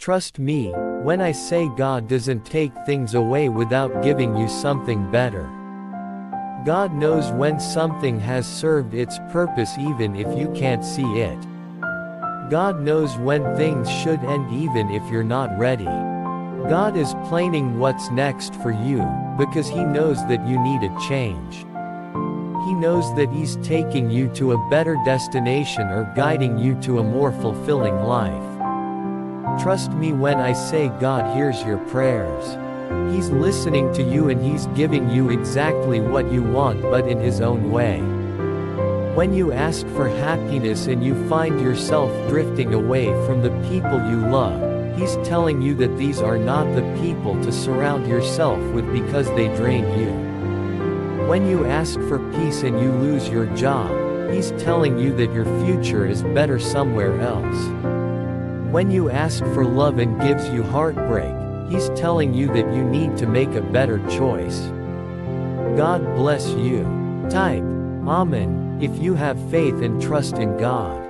Trust me, when I say God doesn't take things away without giving you something better. God knows when something has served its purpose even if you can't see it. God knows when things should end even if you're not ready. God is planning what's next for you, because He knows that you need a change. He knows that He's taking you to a better destination or guiding you to a more fulfilling life. Trust me when I say God hears your prayers. He's listening to you and He's giving you exactly what you want but in His own way. When you ask for happiness and you find yourself drifting away from the people you love, He's telling you that these are not the people to surround yourself with because they drain you. When you ask for peace and you lose your job, He's telling you that your future is better somewhere else. When you ask for love and gives you heartbreak, He's telling you that you need to make a better choice. God bless you. Type, Amen, if you have faith and trust in God.